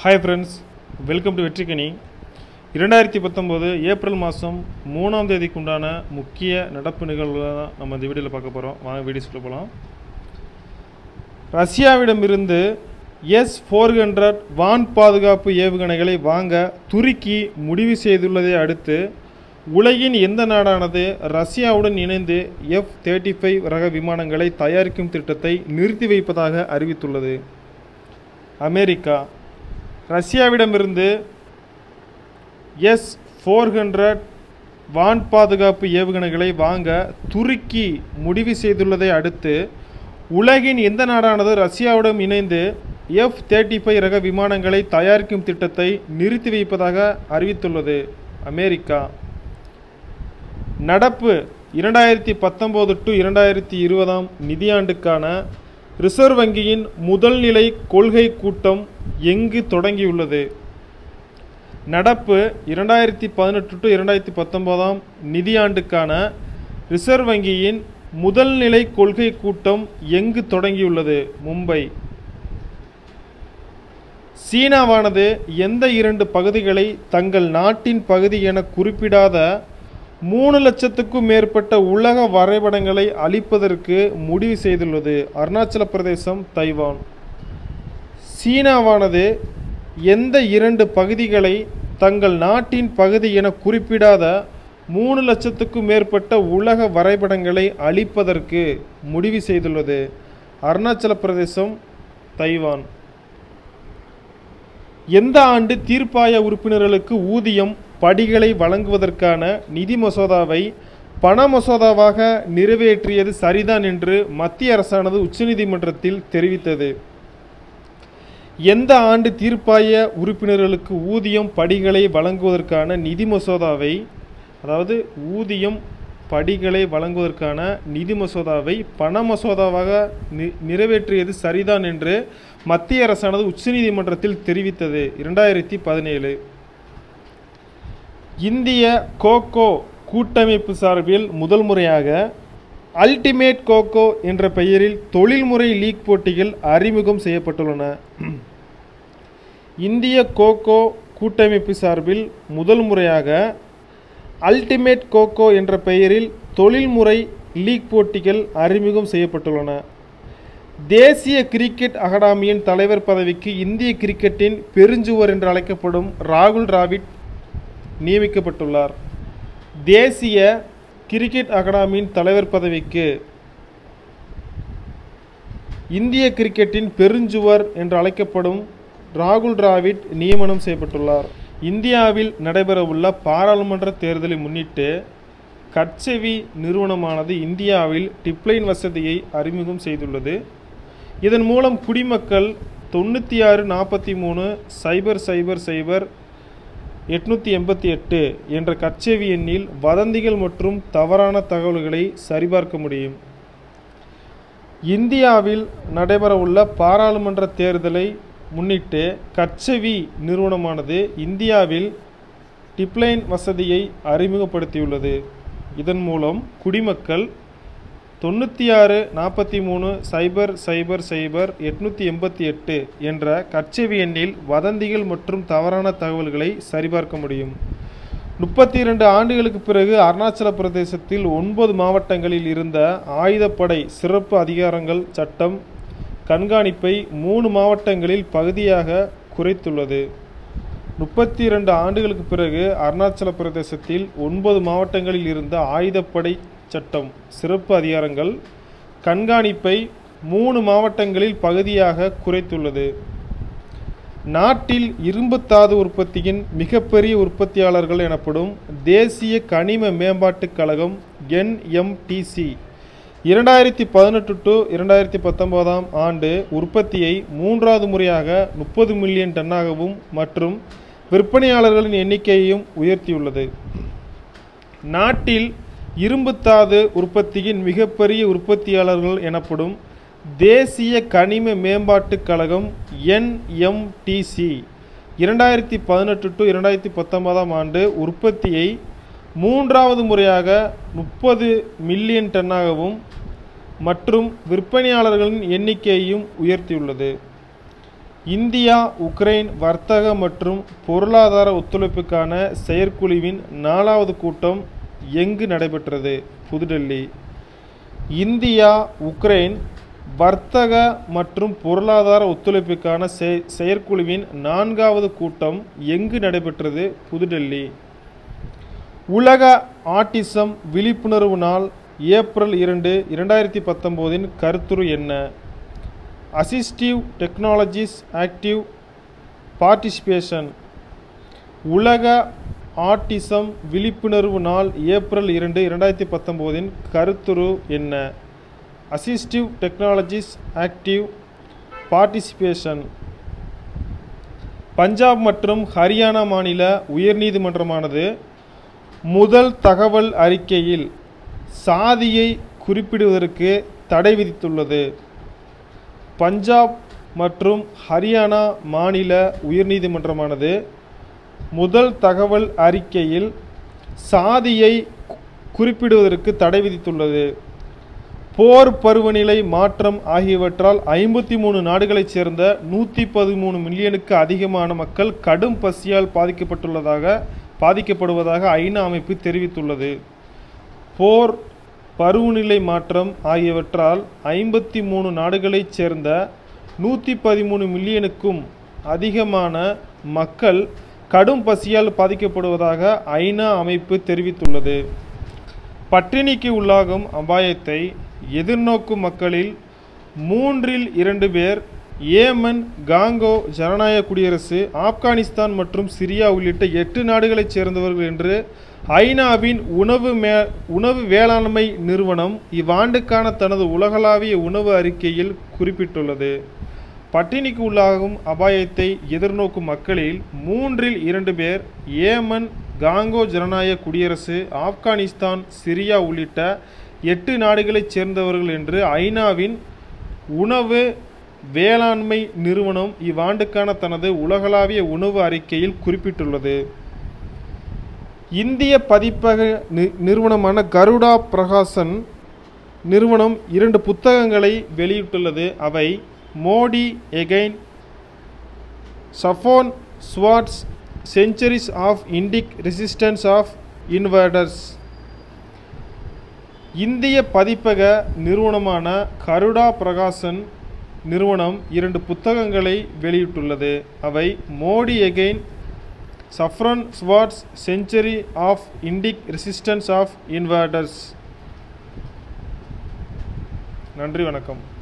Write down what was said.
Hi friends welcome to Vetrikkani இரண்டாயிரத்தி பத்தொம்போது April மாதம் மூணாம் தேதிக்கு உண்டான முக்கிய நடப்பு நிகழ்வு தான் நம்ம இந்த வீடியோவில் பார்க்க போகிறோம் வாங்க வீடியோ சொல்ல போகலாம் ரஷ்யாவிடமிருந்து எஸ் ஃபோர் ஹண்ட்ரட் வான் பாதுகாப்பு ஏவுகணைகளை வாங்க துருக்கி முடிவு செய்துள்ளதை அடுத்து உலகின் எந்த நாடானது ரஷ்யாவுடன் இணைந்து எஃப் தேர்ட்டி ஃபைவ் ரக விமானங்களை தயாரிக்கும் திட்டத்தை நிறுத்தி வைப்பதாக அறிவித்துள்ளது. அமெரிக்கா. ரஷ்யாவிடமிருந்து எஸ் ஃபோர் ஹண்ட்ரட் வான் பாதுகாப்பு ஏவுகணைகளை வாங்க துருக்கி முடிவு செய்துள்ளதை அடுத்து உலகின் எந்த நாடானது ரஷ்யாவுடன் இணைந்து எஃப் தேர்ட்டி ஃபைவ் ரக விமானங்களை தயாரிக்கும் திட்டத்தை நிறுத்தி வைப்பதாக அறிவித்துள்ளது அமெரிக்கா. நடப்பு இரண்டாயிரத்தி பத்தொம்போது டு இரண்டாயிரத்தி இருபதாம் நிதியாண்டுக்கான ரிசர்வ் வங்கியின் முதல் நிலை கொள்கை கூட்டம் எங்கு தொடங்கியுள்ளது? நடப்பு இரண்டாயிரத்தி பதினெட்டு டு இரண்டாயிரத்தி பத்தொன்பதாம் நிதியாண்டுக்கான ரிசர்வ் வங்கியின் முதல் நிலை கொள்கை கூட்டம் எங்கு தொடங்கியுள்ளது? மும்பை. சீனாவானது எந்த இரண்டு பகுதிகளை தங்கள் நாட்டின் பகுதி என குறிப்பிடாத மூணு லட்சத்துக்கும் மேற்பட்ட உலக வரைபடங்களை அளிப்பதற்கு முடிவு செய்துள்ளது அருணாச்சல பிரதேசம் தைவான். சீனாவானது எந்த இரண்டு பகுதிகளை தங்கள் நாட்டின் பகுதி என குறிப்பிடாத மூணு லட்சத்துக்கும் மேற்பட்ட உலக வரைபடங்களை அளிப்பதற்கு முடிவு செய்துள்ளது அருணாச்சல பிரதேசம் தைவான். எந்த ஆண்டு தீர்ப்பாய உறுப்பினர்களுக்கு ஊதியம் படிகளை வழங்குவதற்கான நிதி மசோதாவை பண மசோதாவாக நிறைவேற்றியது சரிதான் என்று மத்திய அரசானது உச்சநீதிமன்றத்தில் தெரிவித்தது. எந்த ஆண்டு தீர்ப்பாய உறுப்பினர்களுக்கு ஊதியம் படிகளை வழங்குவதற்கான நிதி மசோதாவை அதாவது ஊதியம் படிகளை வழங்குவதற்கான நிதி மசோதாவை பண மசோதாவாக நி- நிறைவேற்றியது சரிதான் என்று மத்திய அரசானது உச்சநீதிமன்றத்தில் தெரிவித்தது. இரண்டாயிரத்தி பதினேழு. இந்திய கோகோ கூட்டமைப்பு சார்பில் முதல் முறையாக அல்டிமேட் கோகோ என்ற பெயரில் தொழில்முறை லீக் போட்டிகள் அறிமுகம் செய்யப்பட்டுள்ளன. இந்திய கோகோ கூட்டமைப்பு சார்பில் முதல் முறையாக அல்டிமேட் கோகோ என்ற பெயரில் தொழில்முறை லீக் போட்டிகள் அறிமுகம் செய்யப்பட்டுள்ளன. தேசிய கிரிக்கெட் அகாடமியின் தலைவர் பதவிக்கு இந்திய கிரிக்கெட்டின் பெருஞ்சுவர் என்று அழைக்கப்படும் ராகுல் டிராவிட் நியமிக்கப்பட்டுள்ளார். தேசிய கிரிக்கெட் அகாடமியின் தலைவர் பதவிக்கு இந்திய கிரிக்கெட்டின் பெருஞ்சுவர் என்று அழைக்கப்படும் ராகுல் டிராவிட் நியமனம் செய்யப்பட்டுள்ளார். இந்தியாவில் நடைபெறவுள்ள பாராளுமன்ற தேர்தலை முன்னிட்டு கட்செவி நிறுவனமானது இந்தியாவில் டிப்ளைன் வசதியை அறிமுகம் செய்துள்ளது. இதன் மூலம் குடிமக்கள் தொண்ணூற்றி ஆறு நாற்பத்தி மூணு சைபர் சைபர் சைபர் எட்நூற்றி எண்பத்தி எட்டு என்ற கட்செவி எண்ணில் வதந்திகள் மற்றும் தவறான தகவல்களை சரிபார்க்க முடியும். இந்தியாவில் நடைபெறவுள்ள பாராளுமன்ற தேர்தலை முன்னிட்டு கட்செவி நிறுவனமானது இந்தியாவில் டிப்ளைன் வசதியை அறிமுகப்படுத்தியுள்ளது. இதன் மூலம் குடிமக்கள் தொண்ணூற்றி ஆறு நாற்பத்தி மூணு சைபர் சைபர் சைபர் எட்நூற்றி எண்பத்தி எட்டு என்ற கட்செவி எண்ணில் வதந்திகள் மற்றும் தவறான தகவல்களை சரிபார்க்க முடியும். முப்பத்தி இரண்டு ஆண்டுகளுக்கு பிறகு அருணாச்சல பிரதேசத்தில் ஒன்பது மாவட்டங்களில் இருந்த ஆயுதப்படை சிறப்பு அதிகாரங்கள் சட்டம் கண்காணிப்பை மூணு மாவட்டங்களில் பகுதியாக குறைத்துள்ளது. முப்பத்தி இரண்டு ஆண்டுகளுக்கு பிறகு அருணாச்சல பிரதேசத்தில் ஒன்பது மாவட்டங்களில் இருந்த ஆயுதப்படை சட்டம் சிறப்பு அதிகாரங்கள் கண்காணிப்பை மூணு மாவட்டங்களில் பகுதியாக குறைத்துள்ளது. நாட்டில் இரும்புத்தாது உற்பத்தியின் மிகப்பெரிய உற்பத்தியாளர்கள் எனப்படும் தேசிய கனிம மேம்பாட்டுக் கழகம் என்எம்டிசி இரண்டாயிரத்தி பதினெட்டு டு இரண்டாயிரத்தி பத்தொன்பதாம் ஆண்டு உற்பத்தியை மூன்றாவது முறையாக முப்பது மில்லியன் டன்னாகவும் மற்றும் விற்பனையாளர்களின் எண்ணிக்கையையும் உயர்த்தியுள்ளது. நாட்டில் இரும்புத்தாது உற்பத்தியின் மிகப்பெரிய உற்பத்தியாளர்கள் எனப்படும் தேசிய கனிம மேம்பாட்டுக் கழகம் என்எம்டிசி. இரண்டாயிரத்தி பதினெட்டு டு இரண்டாயிரத்தி பத்தொன்பதாம் ஆண்டு உற்பத்தியை மூன்றாவது முறையாக முப்பது மில்லியன் டன்னாகவும் மற்றும் விற்பனையாளர்களின் எண்ணிக்கையையும் உயர்த்தியுள்ளது. இந்தியா உக்ரைன் வர்த்தக மற்றும் பொருளாதார ஒத்துழைப்புக்கான செயற்குழுவின் நாலாவது கூட்டம் எங்கு நடைபெற்றது? புதுடெல்லி. இந்தியா உக்ரைன் வர்த்தக மற்றும் பொருளாதார ஒத்துழைப்புக்கான செ- செயற்குழுவின் நான்காவது கூட்டம் எங்கு நடைபெற்றது? புதுடெல்லி. உலக ஆட்டிசம் விழிப்புணர்வு நாள் ஏப்ரல் இரண்டு இரண்டாயிரத்தி பத்தொம்போதின் கருத்துரு என்ன? Assistive technologies active participation. உலக ஆட்டிசம் விழிப்புணர்வு நாள் ஏப்ரல் இரண்டு இரண்டாயிரத்தி பத்தொம்போதின் கருத்துரு என்ன? Assistive technologies active participation Punjab மற்றும் ஹரியானா மாநில உயர்நீதிமன்றமானது முதல் தகவல் அறிக்கையில் சாதியை குறிப்பிடுவதற்கு தடை விதித்துள்ளது. பஞ்சாப் மற்றும் ஹரியானா மாநில உயர்நீதிமன்றமானது முதல் தகவல் அறிக்கையில் சாதியை குறிப்பிடுவதற்கு தடை விதித்துள்ளது. போர் பருவநிலை மாற்றம் ஆகியவற்றால் ஐம்பத்தி மூணு நாடுகளைச் சேர்ந்த நூற்றி பதிமூணு மில்லியனுக்கு அதிகமான மக்கள் கடும் பசியால் பாதிக்கப்பட்டுள்ளதாக பாதிக்கப்படுவதாக ஐநா அமைப்பு தெரிவித்துள்ளது. போர் பருவநிலை மாற்றம் ஆகியவற்றால் ஐம்பத்தி மூணு நாடுகளைச் சேர்ந்த நூற்றி பதிமூணு மில்லியனுக்கும் அதிகமான மக்கள் கடும் பசியால் பாதிக்கப்படுவதாக ஐநா அமைப்பு தெரிவித்துள்ளது. பட்டினிக்கு உள்ளாகும் அபாயத்தை எதிர்நோக்கும் மக்களில் மூன்றில் இரண்டு பேர் ஏமன் காங்கோ ஜனநாயக குடியரசு ஆப்கானிஸ்தான் மற்றும் சிரியா உள்ளிட்ட எட்டு நாடுகளைச் சேர்ந்தவர்கள் என்று ஐநாவின் உணவு மே உணவு வேளாண்மை நிறுவனம் இவ்வாண்டுக்கான தனது உலகளாவிய உணவு அறிக்கையில் குறிப்பிட்டுள்ளது. பட்டினிக்கு உள்ளாகும் அபாயத்தை எதிர்நோக்கும் மக்களில் மூன்றில் இரண்டு பேர் ஏமன் காங்கோ ஜனநாயக குடியரசு ஆப்கானிஸ்தான் சிரியா உள்ளிட்ட எட்டு நாடுகளைச் சேர்ந்தவர்கள் என்று ஐநாவின் உணவு வேளாண்மை நிறுவனம் இவ்வாண்டுக்கான தனது உலகளாவிய உணவு அறிக்கையில் குறிப்பிட்டுள்ளது. இந்திய பதிப்பக நி- நிறுவனமான கருடா பிரகாசன் நிறுவனம் இரண்டு புத்தகங்களை வெளியிட்டுள்ளது. அவை Modi again saffron swords centuries of Indic resistance of invaders இந்திய பதிப்பக நிறுவனமான கருடா பிரகாசன் நிறுவனம் இரண்டு புத்தகங்களை வெளியிட்டுள்ளது. அவை Modi again saffron swords century of Indic resistance of invaders நன்றி வணக்கம்.